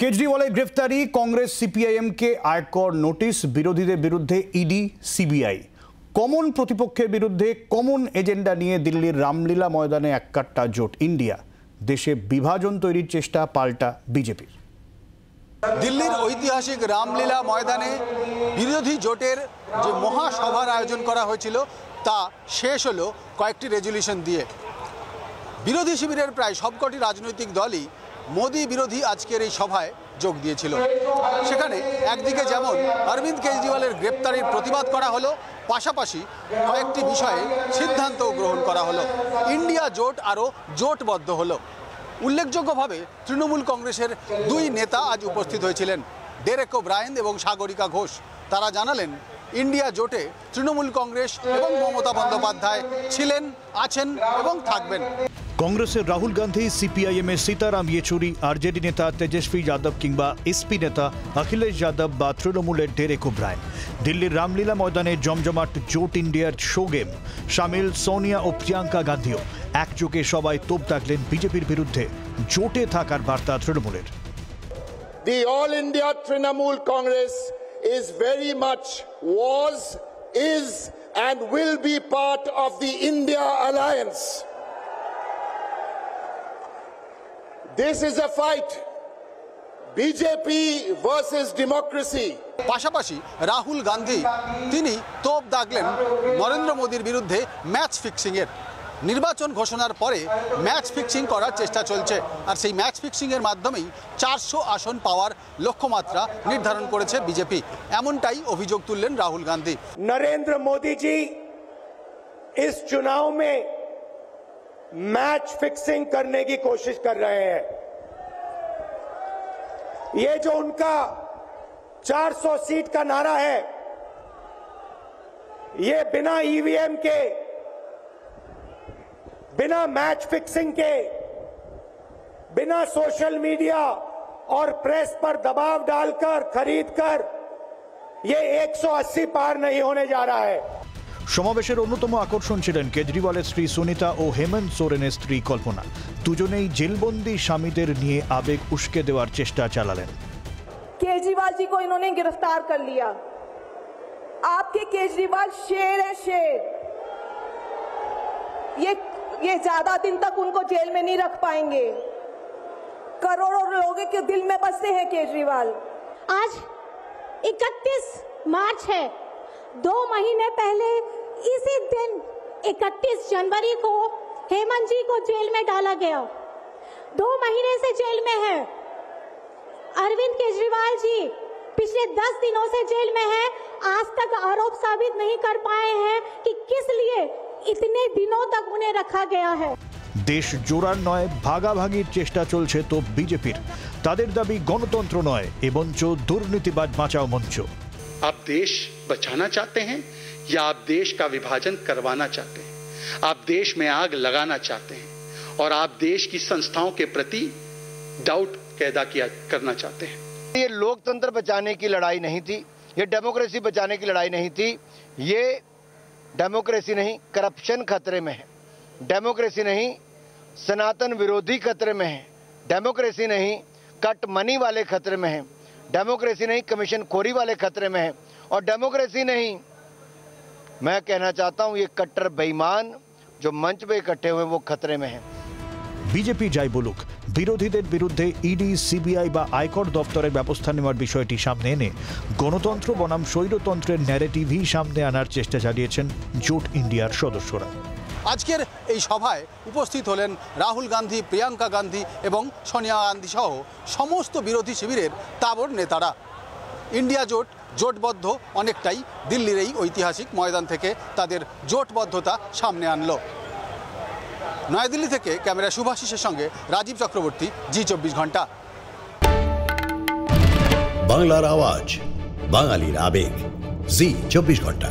কেজরিওয়ালের গ্রেফতারি, কংগ্রেস সিপিআইএমকে আয়কর নোটিশ, বিরোধীদের বিরুদ্ধে ইডি, সিবিআই। কমন প্রতিপক্ষের বিরুদ্ধে কমন এজেন্ডা নিয়ে দিল্লির রামলীলা ময়দানে এককাট্টা জোট, ইন্ডিয়া। দেশে বিভাজন তৈরির চেষ্টা পাল্টা বিজেপির। দিল্লির ঐতিহাসিক রামলীলা ময়দানে বিরোধী জোটের যে মহাসভার আয়োজন করা হয়েছিল, তা শেষ হলো কয়েকটি রেজলিউশন দিয়ে। বিরোধী শিবিরের প্রায় সবকটি রাজনৈতিক দলই মোদী বিরোধী আজকের এই সভায় যোগ দিয়েছিল। সেখানে একদিকে যেমন অরবিন্দ কেজরিওয়ালের গ্রেপ্তারির প্রতিবাদ করা হলো, পাশাপাশি কয়েকটি বিষয়ে সিদ্ধান্তও গ্রহণ করা হলো। ইন্ডিয়া জোট আরও জোটবদ্ধ হলো। উল্লেখযোগ্যভাবে তৃণমূল কংগ্রেসের দুই নেতা আজ উপস্থিত হয়েছিলেন, ডেরেক ব্রায়েন এবং সাগরিকা ঘোষ। তারা জানালেন, ইন্ডিয়া জোটে তৃণমূল কংগ্রেস এবং মমতা বন্দ্যোপাধ্যায় ছিলেন, আছেন এবং থাকবেন। কংগ্রেসের রাহুল গান্ধী সিপিআইএম এর সীতারাম ইয়েচুরি আরজেডি নেতা তেজস্বী যাদব কিংবা এসপি নেতা অখিলেশ যাদব বা তৃণমূলের ডেরেক ওব্রায়ন দিল্লির রামলীলা ময়দানে জমজমাট জোট ইন্ডিয়ার শো গেম। সামিল সোনিয়া ও প্রিয়াঙ্কা গান্ধীও একযোগে সবাই তোপ দাগলেন বিজেপির বিরুদ্ধে। জোটে থাকার বার্তা তৃণমূলের। The all India Trinamool Congress is very much, was is and will be part of the India Alliance. This is a fight. BJP versus democracy পাশাপাশি রাহুল গান্ধী তিনি তোপ দাগলেন নরেন্দ্র মোদীর বিরুদ্ধে ম্যাচ ফিক্সিংয়ের। নির্বাচন ঘোষণার পরে ম্যাচ ফিক্সিং করার চেষ্টা চলছে আর সেই ম্যাচ ফিক্সিংয়ের মাধ্যমেই চারশো আসন পাওয়ার লক্ষ্যমাত্রা নির্ধারণ করেছে বিজেপি এমনটাই অভিযোগ তুললেন রাহুল গান্ধী। নরেন্দ্র মোদীজি ইস চুনাও মে मैच फिक्सिंग करने की कोशिश कर रहे हैं। ये जो उनका 400 सीट का नारा है, ये बिना ईवीएम के, बिना मैच फिक्सिंग के, बिना सोशल मीडिया और प्रेस पर दबाव डालकर, खरीदकर, ये 180 पार नहीं होने जा रहा है। সমাবেশের অন্যতম আকর্ষণ ছিলেন কেজরিওয়ালের স্ত্রী সুনিতা ও হেমন্ত সোরেনের স্ত্রী কল্পনা দুজনেই জেলবন্দি স্বামীদের নিয়ে আবেগ উস্কে দেওয়ার চেষ্টা চালালেন केजरीवाल जी को इन्होंने गिरफ्तार कर लिया आपके केजरीवाल शेर है शेर ये ये ज्यादा दिन तक उनको जेल में नहीं रख पाएंगे करोड़ों लोगों के दिल में बसते हैं केजरीवाल आज 31 मार्च है दो महीने पहले इसी दिन 31 जनवरी को हेमंत जी को जेल में डाला गया दो महीने से जेल में है अरविंद केजरीवाल जी पिछले 10 दिनों से जेल में है आज तक आरोप साबित नहीं कर पाए हैं कि किस लिए इतने दिनों तक उन्हें रखा गया है দেশ জোড়ার নয় ভাগাভাগির চেষ্টা চলছে তো বিজেপির তাদের দাবি গণতন্ত্র নয় এবঞ্চ দুর্নীতিবাদ বাঁচাও মঞ্চ आप देश बचाना चाहते हैं या आप देश का विभाजन करवाना चाहते हैं? आप देश में आग लगाना चाहते हैं और आप देश की संस्थाओं के प्रति डाउट पैदा किया, करना चाहते हैं। ये लोकतंत्र बचाने की लड़ाई नहीं थी, ये डेमोक्रेसी बचाने की लड़ाई नहीं थी, ये डेमोक्रेसी नहीं करप्शन खतरे में है। डेमोक्रेसी नहीं, सनातन विरोधी खतरे में है। डेमोक्रेसी नहीं, कट मनी वाले खतरे में है। डेमोक्रेसी नहीं कमीशन खोरी वाले खतरे में है और डेमोक्रेसी नहीं मैं कहना चाहता हूं ये कट्टर बेईमान जो मंच पे इकट्ठे हुए हैं, वो खतरे में है বিজেপি যাই বলুক বিরোধীদের বিরুদ্ধে ইডি সিবিআই বা আয়কর দপ্তরের ব্যবস্থা নেওয়ার বিষয়টি সামনে এনে গণতন্ত্র বনাম স্বৈরতন্ত্রের ন্যারেটিভই সামনে আনার চেষ্টা চালিয়েছেন জোট ইন্ডিয়ার সদস্যরা আজকের এই সভায় উপস্থিত হলেন রাহুল গান্ধী, প্রিয়াঙ্কা গান্ধী এবং সোনিয়া গান্ধী সহ সমস্ত বিরোধী শিবিরের তাবর নেতারা। ইন্ডিয়া জোট, জোটবদ্ধ অনেকটাই দিল্লির এই ঐতিহাসিক ময়দান থেকে তাদের জোটবদ্ধতা সামনে আনলো। নয়াদিল্লি থেকে ক্যামেরা শুভাশিসের সঙ্গে রাজীব চক্রবর্তী, জি চব্বিশ ঘণ্টা। বাংলার আওয়াজ, বাঙালির আবেগ, জি চব্বিশ ঘণ্টা।